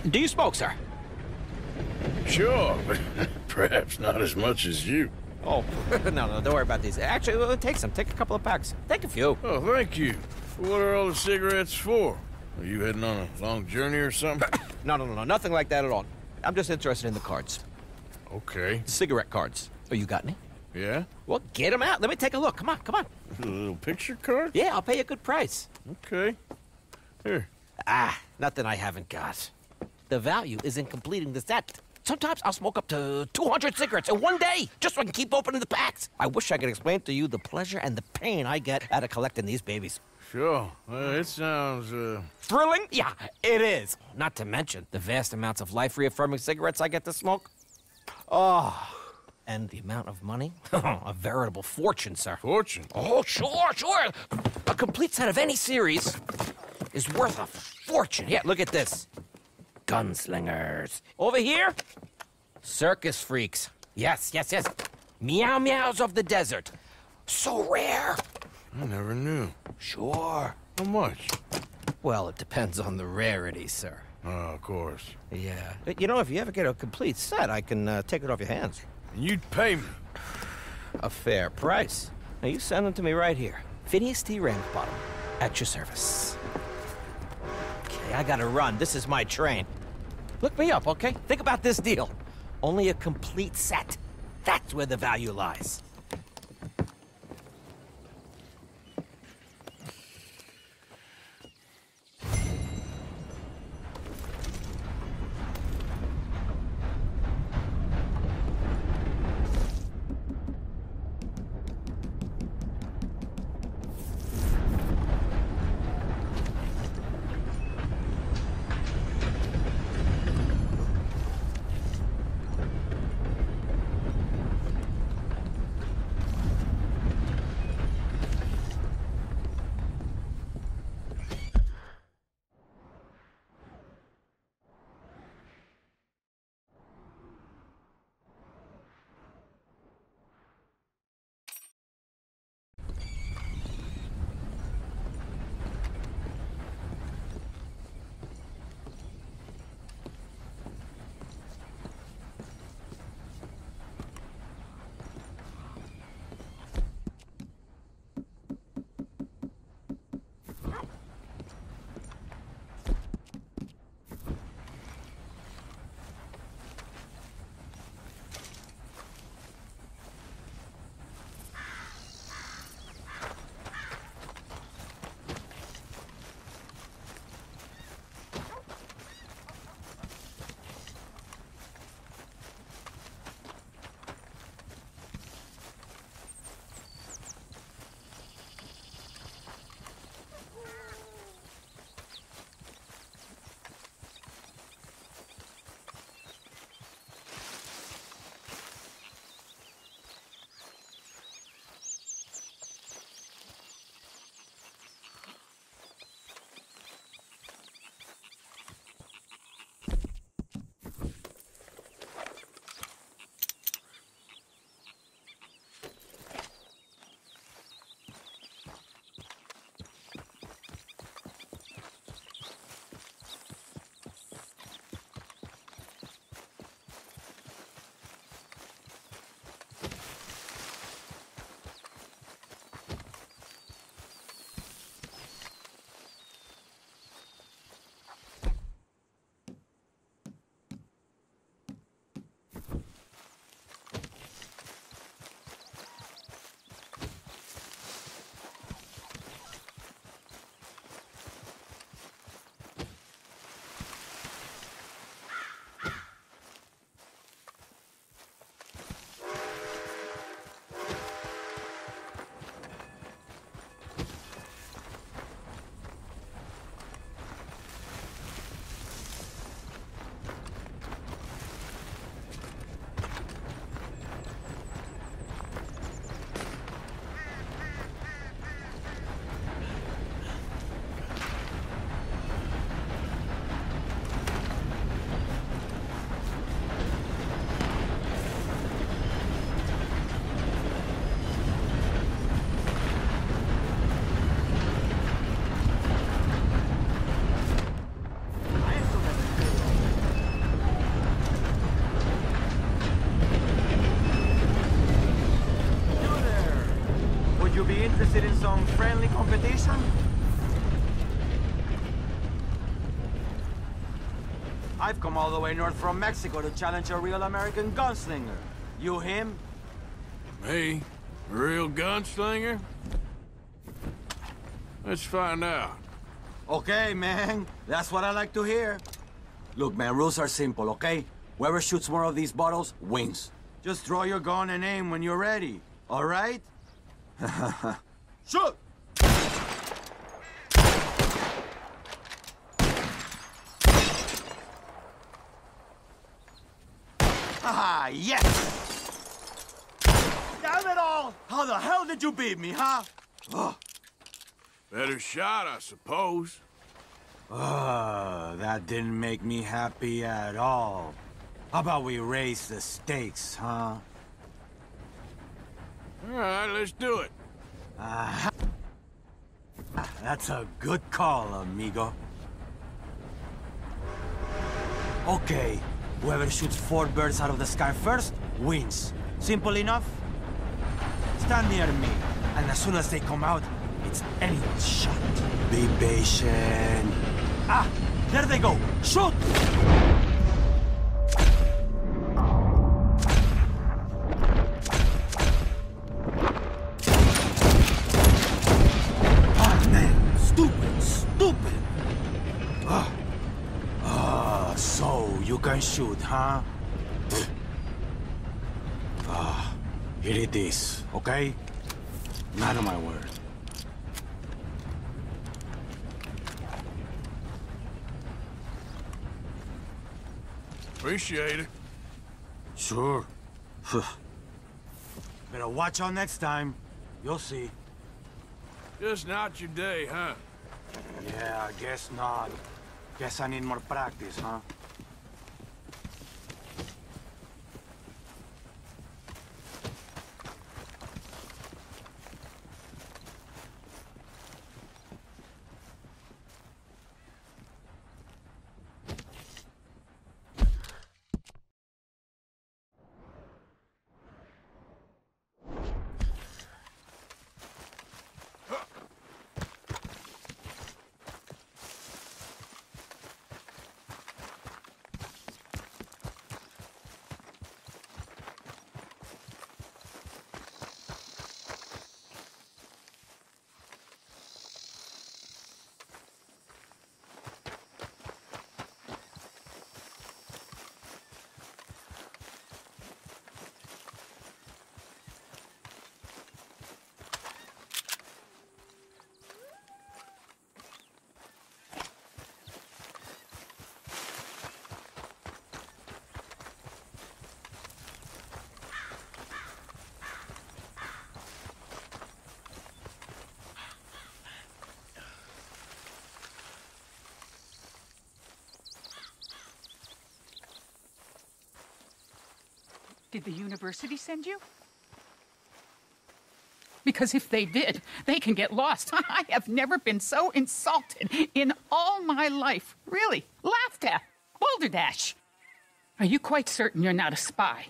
Do you smoke, sir? Sure, but perhaps not as much as you. Oh, no, no, don't worry about these. Actually, well, take some. Take a couple of packs. Take a few. Oh, thank you. What are all the cigarettes for? Are you heading on a long journey or something? No, no, no, no, nothing like that at all. I'm just interested in the cards. okay. Cigarette cards. Oh, you got any? Yeah? Well, get them out. Let me take a look. Come on, come on. A little picture card? Yeah, I'll pay you a good price. Okay. Here. Ah, nothing I haven't got. The value is in completing the set. Sometimes I'll smoke up to 200 cigarettes in one day, just so I can keep opening the packs. I wish I could explain to you the pleasure and the pain I get out of collecting these babies. Sure. Uh, it sounds, uh... Thrilling? Yeah, it is. Not to mention the vast amounts of life reaffirming cigarettes I get to smoke. Oh, and the amount of money? a veritable fortune, sir. Fortune. Oh, sure, sure. A complete set of any series is worth a fortune. Yeah, look at this. Gunslingers. Over here, circus freaks. Yes, yes, yes. Meow meows of the desert. So rare. I never knew. Sure. How much? Well, it depends on the rarity, sir. Oh, of course. Yeah. But, You know, if you ever get a complete set, I can uh, take it off your hands. And you'd pay me. A fair price. Now, you send them to me right here. Phineas T. Ramsbottom, at your service. Okay, I gotta run. This is my train. Look me up, okay? Think about this deal. Only a complete set. That's where the value lies. I've come all the way north from Mexico to challenge a real American gunslinger. You him? Me? A real gunslinger? Let's find out. Okay, man. That's what I like to hear. Look, man, rules are simple, okay? Whoever shoots more of these bottles wins. Just draw your gun and aim when you're ready, all right? Shoot! Ah, yes! Damn it all! How the hell did you beat me, huh? Oh. Better shot, I suppose. Uh, that didn't make me happy at all. How about we raise the stakes, huh? All right, let's do it. Uh, that's a good call, amigo. Okay, whoever shoots four birds out of the sky first, wins. Simple enough? Stand near me, and as soon as they come out, it's anyone's shot. Be patient. Ah, there they go. Shoot! Huh? Ah, here it is, okay? None of my word. Appreciate it. Sure. Better watch out next time. You'll see. Just not your day, huh? Yeah, I guess not. Guess I need more practice, huh? Did the university send you? Because if they did, they can get lost. I have never been so insulted in all my life. Really, laughed at. Balderdash. Are you quite certain you're not a spy?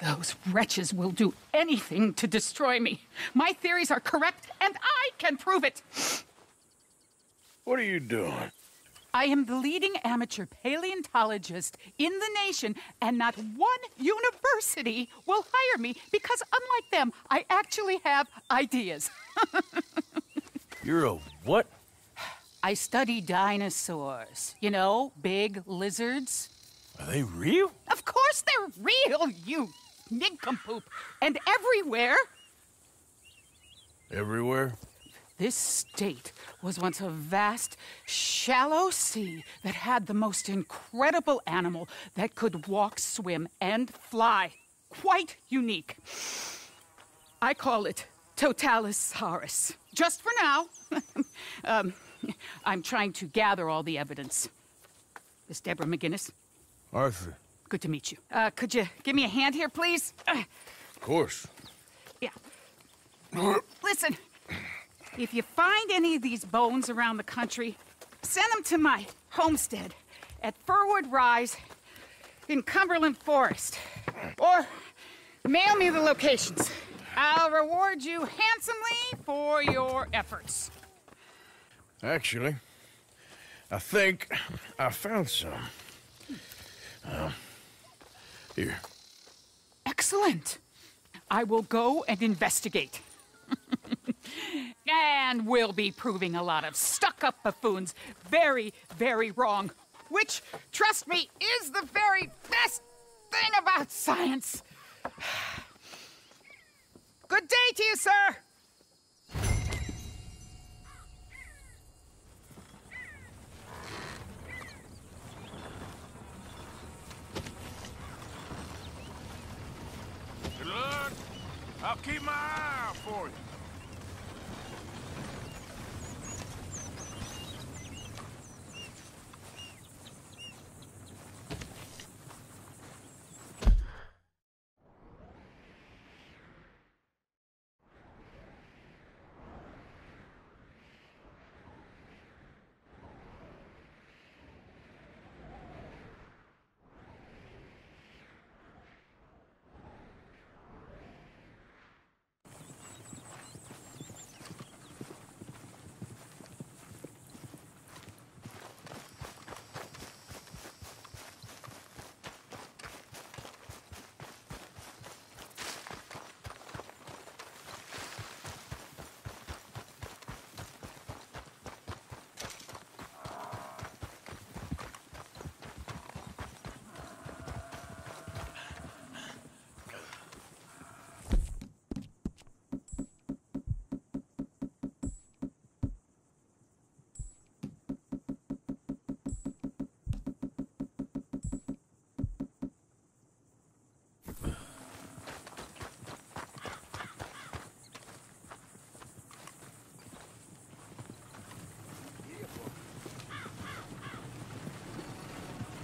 Those wretches will do anything to destroy me. My theories are correct, and I can prove it. What are you doing? I am the leading amateur paleontologist in the nation, and not one university will hire me because, unlike them, I actually have ideas. You're a what? I study dinosaurs. You know, big lizards. Are they real? Of course they're real, you nincompoop. And everywhere, Everywhere? This state was once a vast, shallow sea that had the most incredible animal that could walk, swim, and fly. Quite unique. I call it Totalisaurus. Just for now. um, I'm trying to gather all the evidence. Miss Deborah MacGuiness, Arthur. good to meet you. Uh, could you give me a hand here, please? Of course. yeah. Listen, if you find any of these bones around the country, send them to my homestead at Firwood Rise in Cumberland Forest. Or mail me the locations. I'll reward you handsomely for your efforts. Actually, I think I found some. Uh, here. Excellent. I will go and investigate. And we'll be proving a lot of stuck up buffoons very, very wrong. Which, trust me, is the very best thing about science. Good day to you, sir. Good luck. I'll keep my eye out for you.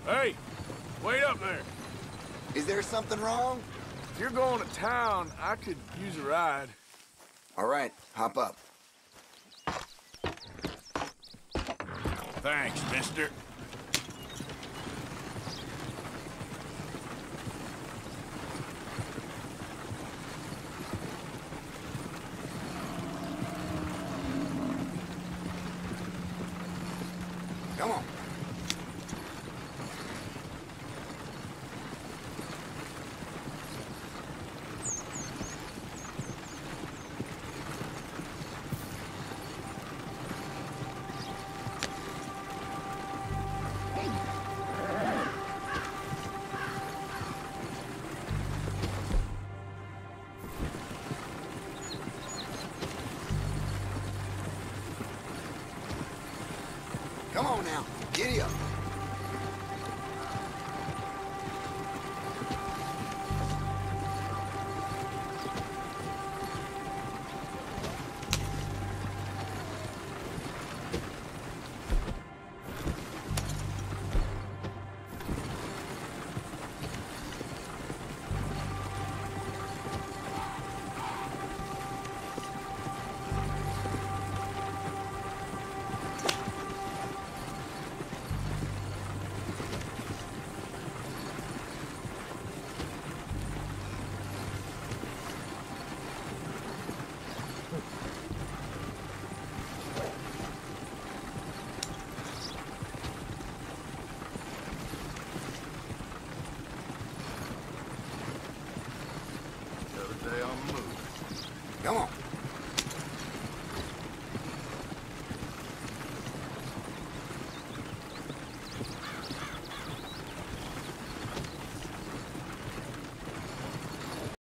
Hey, wait up there. Is there something wrong? If you're going to town, I could use a ride. All right, hop up. Thanks, mister. Come on. Now, giddy up.